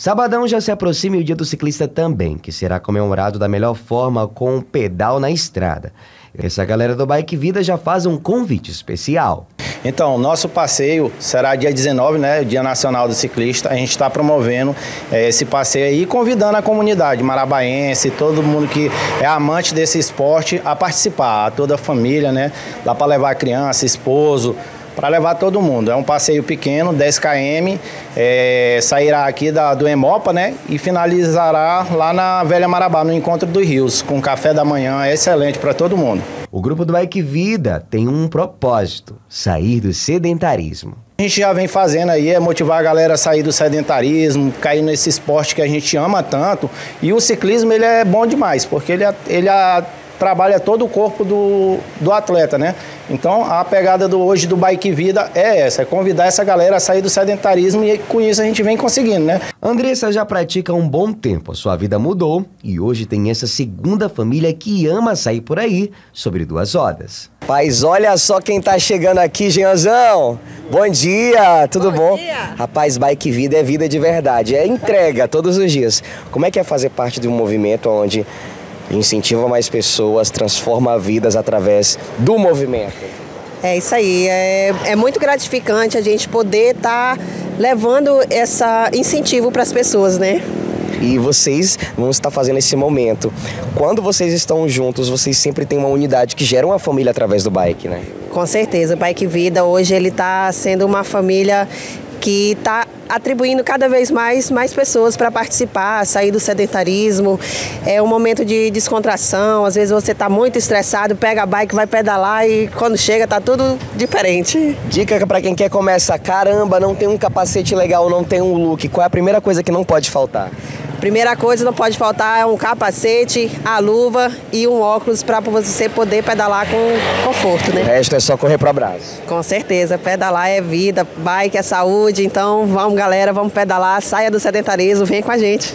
Sabadão já se aproxima e o Dia do Ciclista também, que será comemorado da melhor forma com um pedal na estrada. Essa galera do Bike Vida já faz um convite especial. Então, nosso passeio será dia 19, né? Dia Nacional do Ciclista. A gente está promovendo é, esse passeio aí, convidando a comunidade marabaense, todo mundo que é amante desse esporte a participar, toda a família, né? Dá para levar criança, esposo, para levar todo mundo. É um passeio pequeno, 10 km, é, sairá aqui da, do Emopa, né? E finalizará lá na Velha Marabá, no Encontro dos Rios, com café da manhã excelente para todo mundo. O grupo do Bike Vida tem um propósito: sair do sedentarismo. A gente já vem fazendo aí é motivar a galera a sair do sedentarismo, cair nesse esporte que a gente ama tanto. E o ciclismo ele é bom demais, porque ele, ele trabalha todo o corpo do, do atleta, né? Então a pegada do hoje do Bike Vida é essa, é convidar essa galera a sair do sedentarismo e com isso a gente vem conseguindo, né? Andressa já pratica há um bom tempo, a sua vida mudou e hoje tem essa segunda família que ama sair por aí sobre duas rodas. Rapaz, olha só quem tá chegando aqui, Jeanzão. Bom dia, tudo bom? bom? Dia. Rapaz, Bike Vida é vida de verdade, é entrega todos os dias. Como é que é fazer parte de um movimento onde incentiva mais pessoas, transforma vidas através do movimento. É isso aí, é, é muito gratificante a gente poder estar tá levando esse incentivo para as pessoas, né? e vocês vão estar fazendo esse momento. Quando vocês estão juntos, vocês sempre têm uma unidade que gera uma família através do bike, né? Com certeza, o Bike Vida hoje ele está sendo uma família que está atribuindo cada vez mais, mais pessoas para participar, sair do sedentarismo. É um momento de descontração. Às vezes você está muito estressado, pega a bike, vai pedalar e quando chega tá tudo diferente. Dica para quem quer começar: caramba, não tem um capacete legal, não tem um look. Qual é a primeira coisa que não pode faltar? Primeira coisa, não pode faltar é um capacete, a luva e um óculos para você poder pedalar com conforto, né? O resto é só correr para abraço. Com certeza, pedalar é vida, bike é saúde, então vamos galera, vamos pedalar, saia do sedentarismo, vem com a gente.